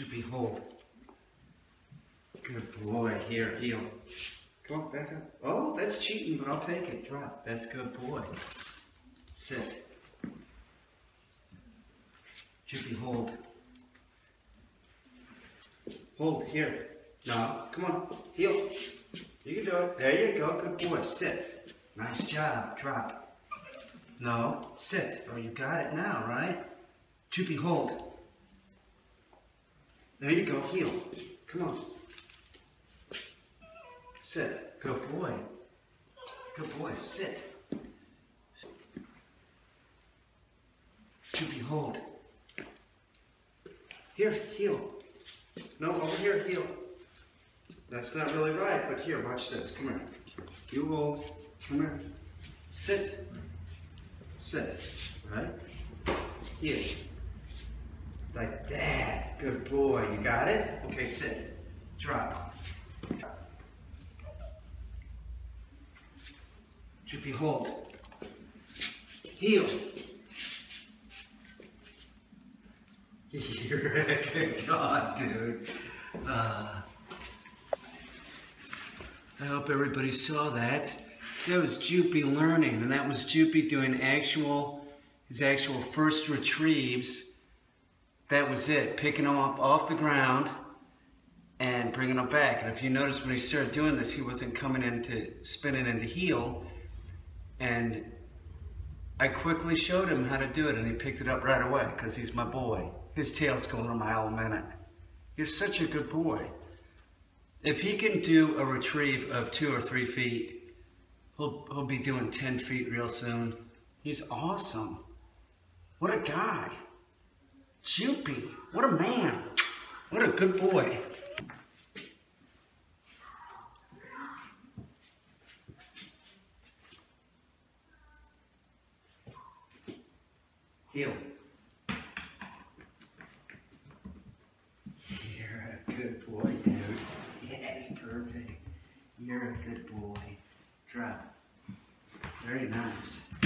Jupie, hold. Good boy. Here, heel. Come on, back up. Oh, that's cheating, but I'll take it. Drop. That's good boy. Sit. Jupie, hold. Hold, here. No, come on. Heel. You can do it. There you go. Good boy. Sit. Nice job. Drop. No, sit. Oh, you got it now, right? Jupie, hold. There you go. Heel. Come on. Sit. Good boy. Good boy. Sit. Jupie, hold. Here, heel. No, over here, heel. That's not really right, but here, watch this. Come here. You hold. Come here. Sit. Sit. Right? Here. Like that. Good boy. You got it? Okay, sit. Drop. Jupie, hold. Heel. You're a good dog, dude. Uh, I hope everybody saw that. That was Jupie learning, and that was Jupie doing actual, his actual first retrieves. That was it, picking them up off the ground and bringing them back. And if you notice when he started doing this, he wasn't coming into, spinning into heel. And I quickly showed him how to do it, and he picked it up right away because he's my boy. His tail's going a mile a minute. You're such a good boy. If he can do a retrieve of two or three feet, he'll, he'll be doing 10 feet real soon. He's awesome. What a guy. Jupie. What a man. What a good boy. Heel. You're a good boy, dude. It's perfect. You're a good boy. Drop. Very nice.